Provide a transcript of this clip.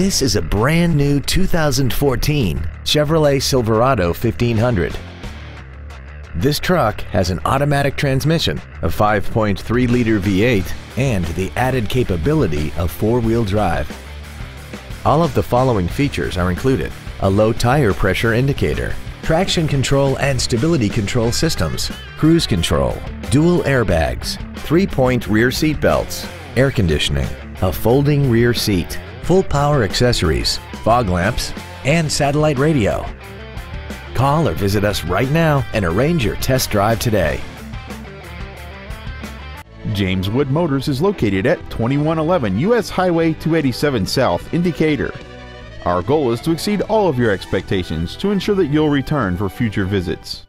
This is a brand new 2014 Chevrolet Silverado 1500. This truck has an automatic transmission, a 5.3-liter V8, and the added capability of four-wheel drive. All of the following features are included. A low tire pressure indicator, traction control and stability control systems, cruise control, dual airbags, three-point rear seat belts, air conditioning, a folding rear seat, full power accessories, fog lamps, and satellite radio. Call or visit us right now and arrange your test drive today. James Wood Motors is located at 2111 US Highway 287 South in Decatur. Our goal is to exceed all of your expectations to ensure that you'll return for future visits.